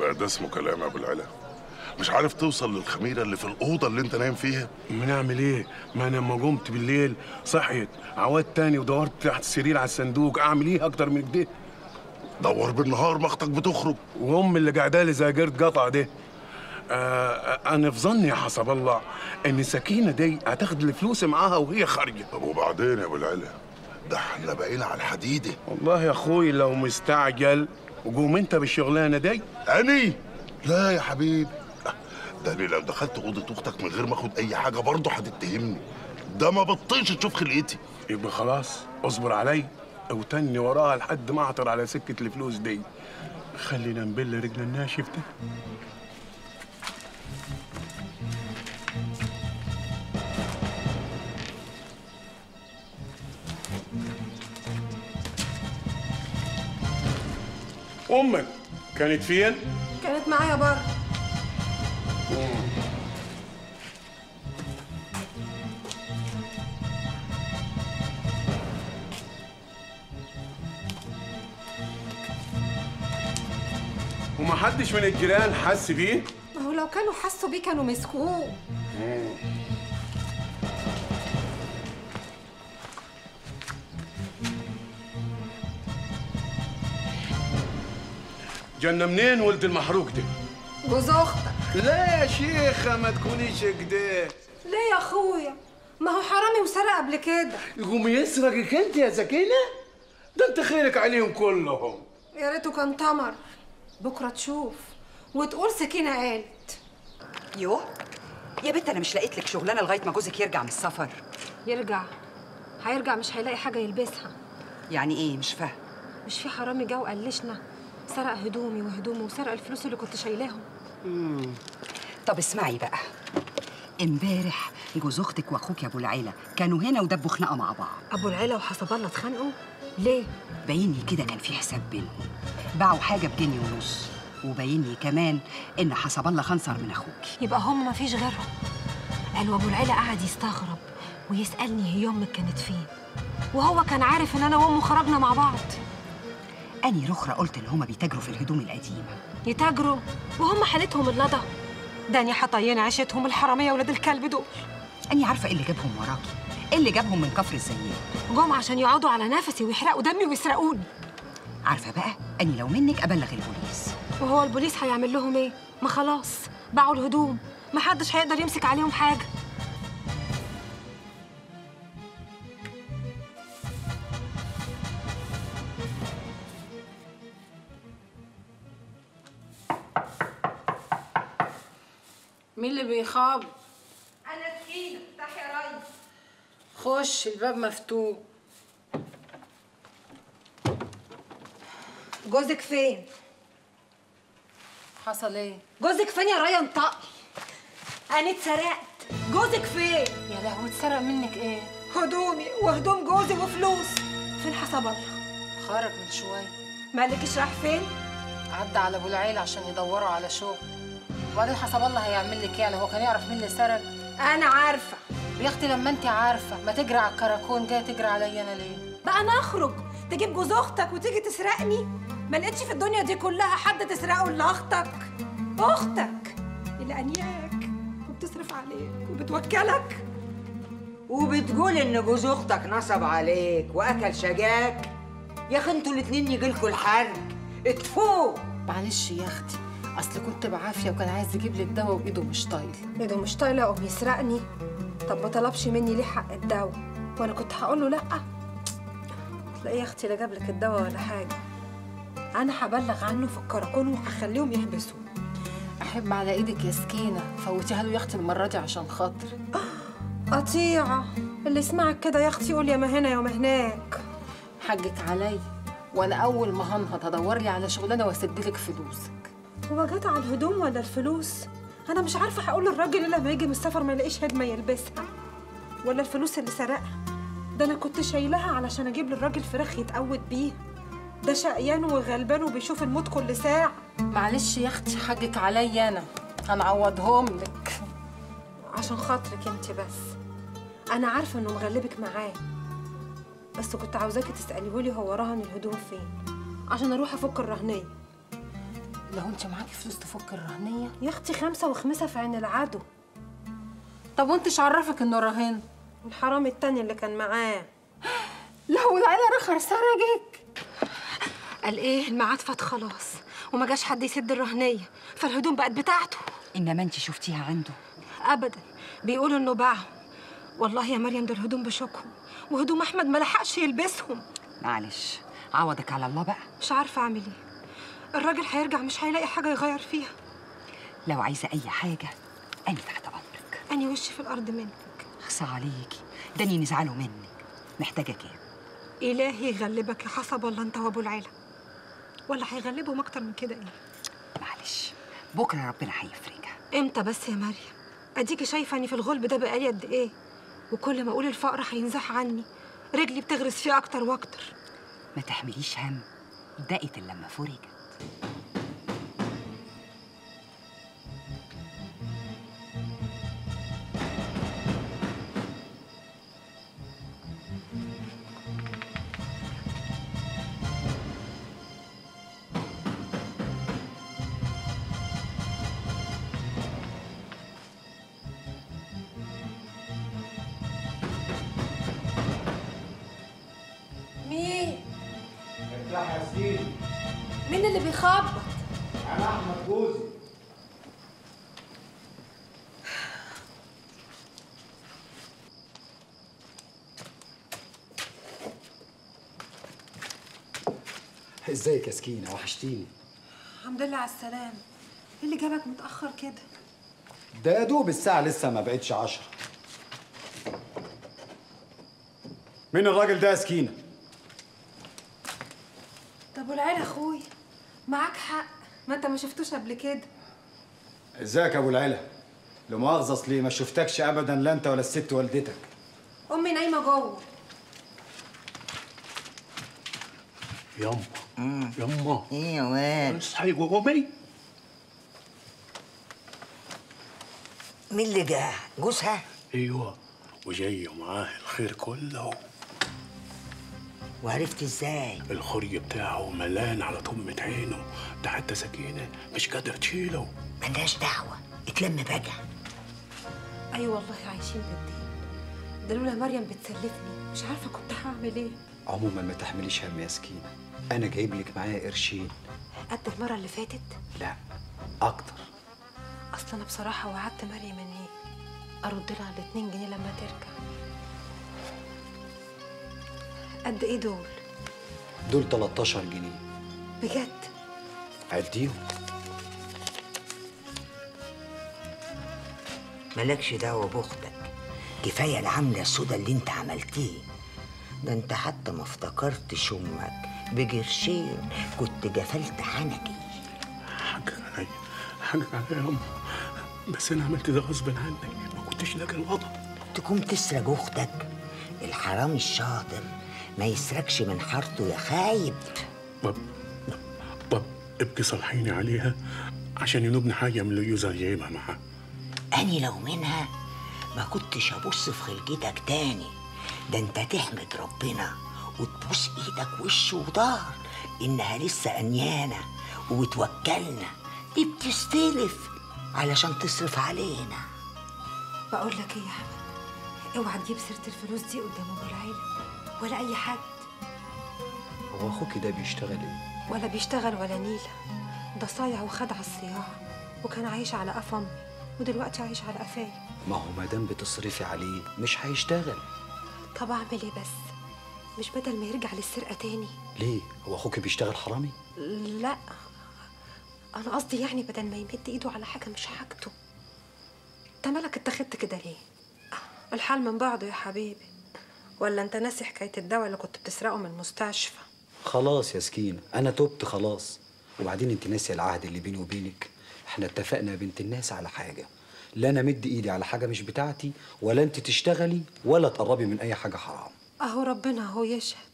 بقى ده اسمه كلام يا أبو العلا. مش عارف توصل للخميرة اللي في الأوضة اللي أنت نايم فيها؟ بنعمل إيه؟ ما أنا لما قمت بالليل صحيت عودت تاني ودورت تحت السرير على الصندوق أعمل إيه أكتر من كده؟ دور بالنهار مختك بتخرج. وأم اللي قاعدة لي زي قرد قطع ده. آه أنا في ظني يا حسب الله إن سكينة دي هتاخد الفلوس معاها وهي خارجة. طب وبعدين يا أبو العلا؟ ده إحنا بقينا على الحديدة. والله يا أخوي لو مستعجل وقوم انت بالشغلانة دي؟ اني لا يا حبيبي. ده أنا لو دخلت أوضة أختك من غير ما أخد أي حاجة برضه هتتهمني. ده ما بطيش تشوف خلقتي. يبقى خلاص اصبر علي وتني وراها لحد ما اعثر على سكة الفلوس دي. خلينا نبل رجل الناشف ده أمك كانت فين؟ كانت معايا بره ومحدش من الجيران حس بيه؟ ما هو لو كانوا حسوا بيه كانوا مسكوه جنة منين ولد المحروق ده؟ جوز أختك لا يا شيخة ما تكونيش كده ليه يا أخويا ما هو حرامي وسرق قبل كده. يقوم يسرقك أنت يا سكينة؟ ده أنت خيرك عليهم كلهم. يا ريته كان تمر بكرة تشوف وتقول سكينة قالت. يو يا بنت أنا مش لقيت لك شغلانة لغاية ما جوزك يرجع من السفر. يرجع؟ هيرجع مش هيلاقي حاجة يلبسها. يعني إيه؟ مش فاهم. مش في حرامي جه وقلشنا سرق هدومي وهدومه وسرق الفلوس اللي كنت شايلاهم. طب اسمعي بقى. امبارح جوز أختك واخوك يا ابو العيلة كانوا هنا ودبوا خناقة مع بعض. ابو العيلة وحسب الله اتخانقوا؟ ليه؟ باين لي كده كان في حساب بينهم. باعوا حاجة بجنيه ونص. وباين لي كمان إن حسب الله خنصر من أخوك. يبقى هم ما فيش غيرهم. قالوا أبو العيلة قعد يستغرب ويسألني هي أمك كانت فين. وهو كان عارف إن أنا وأمه خرجنا مع بعض. أني رخرة قلت ان هما بيتاجروا في الهدوم القديمة. يتاجروا؟ وهم حالتهم اللضى داني حطيين عيشتهم الحرامية ولاد الكلب دول. أني عارفة إيه اللي جابهم وراكي. إيه اللي جابهم من كفر الزيات جم عشان يقعدوا على نفسي ويحرقوا دمي ويسرقوني. عارفة بقى؟ أني لو منك أبلغ البوليس. وهو البوليس هيعمل لهم إيه؟ ما خلاص باعوا الهدوم. محدش هيقدر يمسك عليهم حاجة. مين اللي بيخاب أنا سكينه افتح يا ريس خش الباب مفتوح. جوزك فين؟ حصل إيه؟ جوزك فين يا ريا انطقي أنا اتسرقت. جوزك فين؟ يا لهوي اتسرق منك إيه؟ هدومي وهدوم جوزي وفلوس. فين حسب الله خرج من شوية. مالكش راح فين؟ عدى على أبو العيل عشان يدوروا على شغل. وبعدين حسب الله هيعمل لك يعني هو كان يعرف مين اللي سرق أنا عارفة. يا أختي لما انت عارفة ما تجري على الكراكون جاية تجري عليا أنا ليه؟ بقى أنا أخرج. تجيب جوز أختك وتيجي تسرقني؟ ما لقيتش في الدنيا دي كلها حد تسرقه إلا أختك. أختك اللي أنياك وبتصرف عليك وبتوكلك. وبتقول إن جوز أختك نصب عليك وأكل شجاك. يا أخي أنتوا الاتنين يجيلكوا الحرب اتفوق. معلش يا أختي. أصل كنت بعافية وكان عايز يجيب لك دواء وإيده مش طايلة. إيده مش طايلة قوم يسرقني طب ما طلبش مني ليه حق الدواء؟ وأنا كنت هقول له لأ. تلاقي يا أختي لا جاب لك الدواء ولا حاجة. أنا هبلغ عنه في الكراكون وهخليهم يحبسوه. أحب على إيدك يا سكينة. فوتيها له يا أختي المرة دي عشان خاطري. قطيعه اللي يسمعك كده يا أختي يقول يا ما هنا يا ما هناك. حقك عليا. وأنا أول ما هنهض هدور لي على شغلانة وأسدلك فلوسك هو جت على الهدوم ولا الفلوس؟ أنا مش عارفة هقول للراجل إيه لما يجي من السفر ما يلاقيش هدمة يلبسها. ولا الفلوس اللي سرقها. ده أنا كنت شايلها علشان أجيب للراجل فراخ يتقوت بيه. ده شقيان وغلبان وبيشوف الموت كل ساعة. معلش يا أختي حقك عليا أنا. هنعوضهم لك. عشان خاطرك أنت بس. أنا عارفة إنه مغلبك معاه. بس كنت عاوزاكي تسأليهولي هو رهن الهدوم فين. عشان أروح أفك الرهنية. لو انت معاكي فلوس تفك الرهنية. يا أختي خمسة وخمسة في عين العدو. طب وانت عرفك انه رهن؟ الحرامي التاني اللي كان معاه. لا ابو العيله رخر سرقك. قال إيه؟ الميعاد فات خلاص. وما جاش حد يسد الرهنية. فالهدوم بقت بتاعته. إنما انت شفتيها عنده. ابدا. بيقولوا إنه باعهم. والله يا مريم ده الهدوم بشوكهم. وهدوم أحمد ما لحقش يلبسهم. معلش عوضك على الله بقى. مش عارفة أعمل إيه. الراجل هيرجع مش هيلاقي حاجة يغير فيها. لو عايزة أي حاجة أنا تحت أمرك. أني وشي في الأرض منك؟ اخصى عليكي داني نزعله منك محتاجة كام؟ إلهي يغلبك يا حسب الله أنت وأبو العيلة. ولا هيغلبهم أكتر من كده إيه؟ معلش بكرة ربنا هيفرجها. إمتى بس يا مريم؟ اديكي شايفة إني في الغلب ده بقالي قد إيه؟ وكل ما أقول الفقر هينزح عني. رجلي بتغرس فيه أكتر وأكتر. ما تحمليش هم. دقت إلا لما فرجت. يا سيدي مين اللي بيخبط أنا أحمد جوزي. إزيك يا سكينة؟ وحشتيني. الحمد لله على السلامه إيه اللي جابك متأخر كده؟ ده يا دوب الساعة لسه ما بقتش عشرة. مين الراجل ده يا سكينة؟ والعيله اخويا معاك حق. ما أنت ما شفتوش قبل كده. إزيك يا أبو العلا لا مؤاخذة أصلي ما شفتكش ابدا لا أنت ولا الست والدتك. أمي نايمة جوه. يما. يما. إيه يا واد؟ اصحي قومي مين؟ اللي جه؟ جوزها؟ أيوه وجاي معاه الخير كله. وعرفت إزاي؟ الخري بتاعه ملان على طمة عينه. ده حتى سكينة مش قادرة تشيله. ملناش دعوة اتلم بقى أي والله عايشين بالدين ده لولا مريم بتسلفني مش عارفة كنت هعمل إيه. عموما ما تحمليش هم يا سكينة. أنا جايب لك معايا قرشين. قد المرة اللي فاتت؟ لا أكتر. اصل أنا بصراحة وعدت مريم إني أرد لها الاتنين جنيه لما ترجع. قد إيه دول؟ دول 13 جنيه. بجد؟ عديهم. مالكش دعوة بأختك. كفاية العملة السودا اللي انت عملتيه. ده انت حتى ما افتكرتش أمك بقرشين كنت جفلت حنكي. حقك عليا حقك عليا يا يما بس أنا عملت ده غصب عني ما كنتش لاقي الوضع تقوم تسرق أختك. الحرامي الشاطر. ما يسرقش من حارته يا خايب. طب طب ابقي صالحيني عليها عشان ينوبني حاجة من اللي يوزر جايبها معاه أني لو منها ما كنتش أبص في خلقتك تاني. ده أنت تحمد ربنا وتبوس إيدك وش وضهر. إنها لسه أنيانة وبتوكلنا دي بتستلف علشان تصرف علينا. بقول لك إيه يا أحمد؟ أوعى تجيب سيرة الفلوس دي قدام ابو العيلة. ولا أي حد. هو أخوك ده بيشتغل إيه؟ ولا بيشتغل ولا نيلة. ده صايع وخد على الصياعه وكان عايش على قفا أمي ودلوقتي عايش على قفايا. ما هو ما دام بتصرفي عليه مش هيشتغل. طب أعمل إيه بس؟ مش بدل ما يرجع للسرقة تاني. ليه؟ هو أخوك بيشتغل حرامي؟ لا. أنا قصدي يعني بدل ما يمد إيده على حاجة مش حاجته. أنت مالك اتخذت كده ليه؟ الحال من بعضه يا حبيبي. ولا انت ناسي حكاية الدواء اللي كنت بتسرقه من المستشفى؟ خلاص يا سكينة أنا تبت خلاص. وبعدين أنت ناسي العهد اللي بيني وبينك. إحنا اتفقنا يا بنت الناس على حاجة. لا أنا مد إيدي على حاجة مش بتاعتي ولا أنت تشتغلي ولا تقربي من أي حاجة حرام. أهو ربنا هو يشهد.